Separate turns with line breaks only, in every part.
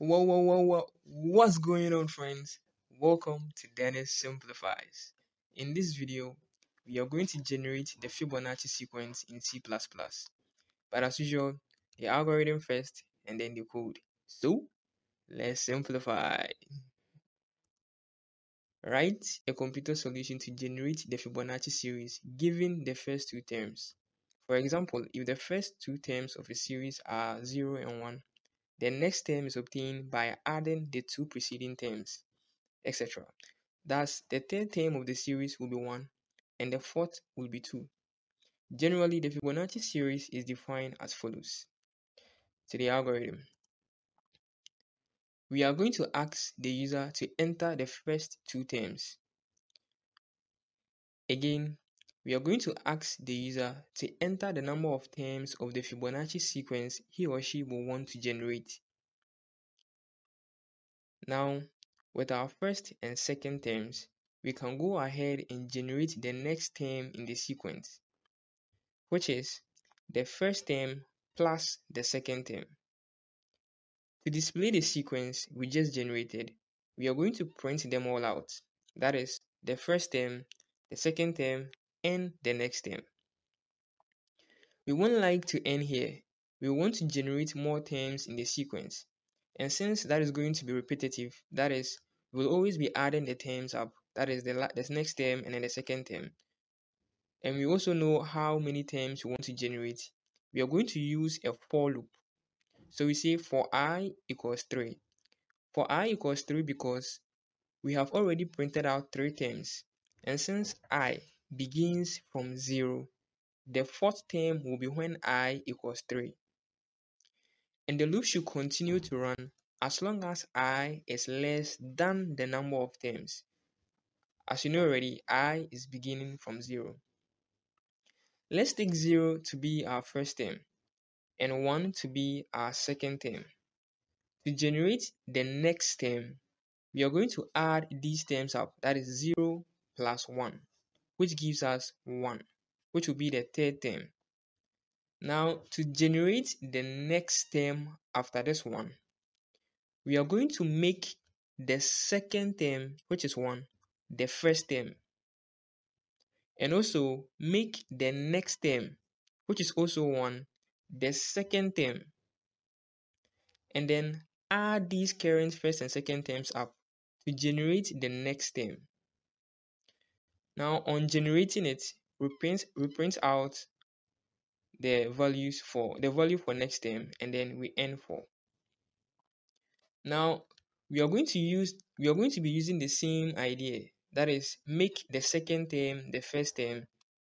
Whoa, whoa, whoa, whoa. What's going on, friends? Welcome to Dennis Simplifies. In this video, we are going to generate the Fibonacci sequence in C++. But as usual, the algorithm first and then the code. So, let's simplify. Write a computer solution to generate the Fibonacci series given the first two terms. For example, if the first two terms of a series are 0 and 1, the next term is obtained by adding the two preceding terms, etc. Thus, the third term of the series will be 1 and the fourth will be 2. Generally, the Fibonacci series is defined as follows. To the algorithm, we are going to ask the user to enter the first two terms. Again, we are going to ask the user to enter the number of terms of the Fibonacci sequence he or she will want to generate. Now, with our first and second terms, we can go ahead and generate the next term in the sequence, which is the first term plus the second term. To display the sequence we just generated, we are going to print them all out. That is, the first term, the second term, and the next term. We won't like to end here. We want to generate more terms in the sequence. And since that is going to be repetitive, that is, we'll always be adding the terms up. That is the, the next term and then the second term. And we also know how many terms we want to generate. We are going to use a for loop. So we say for i equals 3. For i equals 3 because we have already printed out 3 terms. And since i begins from 0, the fourth term will be when i equals 3. And the loop should continue to run as long as i is less than the number of terms. As you know already, i is beginning from 0. Let's take 0 to be our first term and 1 to be our second term. To generate the next term, we are going to add these terms up, that is 0 plus 1 which gives us 1, which will be the third term. Now, to generate the next term after this one, we are going to make the second term, which is 1, the first term. And also make the next term, which is also 1, the second term. And then add these current first and second terms up to generate the next term. Now on generating it, we print, we print out the values for the value for next term and then we end for. Now we are going to use we are going to be using the same idea that is make the second term the first term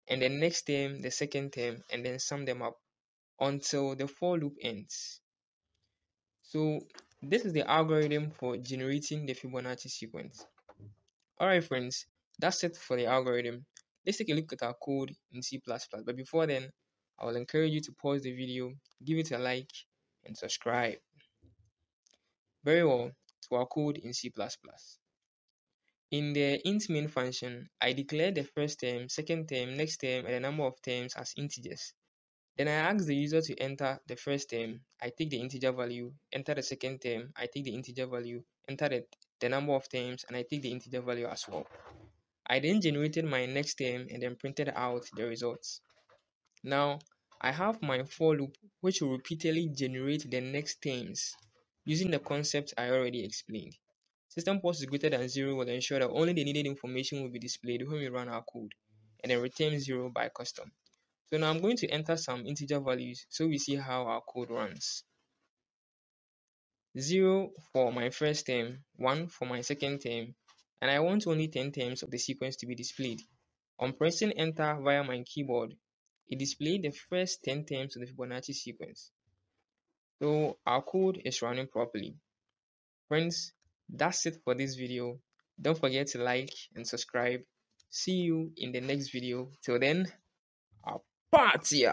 and the next term the second term and then sum them up until the for loop ends. So this is the algorithm for generating the Fibonacci sequence. Alright friends, that's it for the algorithm. Let's take a look at our code in C++. But before then, I will encourage you to pause the video, give it a like, and subscribe. Very well, to our code in C++. In the int main function, I declare the first term, second term, next term, and the number of terms as integers. Then I ask the user to enter the first term. I take the integer value, enter the second term, I take the integer value, enter the, the number of terms, and I take the integer value as well. I then generated my next term and then printed out the results. Now, I have my for loop which will repeatedly generate the next terms using the concept I already explained. System pause is greater than 0 will ensure that only the needed information will be displayed when we run our code and then return 0 by custom. So now I'm going to enter some integer values so we see how our code runs. 0 for my first term, 1 for my second term, and I want only 10 terms of the sequence to be displayed. On pressing enter via my keyboard, it displayed the first 10 terms of the Fibonacci sequence. So our code is running properly. Friends, that's it for this video. Don't forget to like and subscribe. See you in the next video. Till then, a party!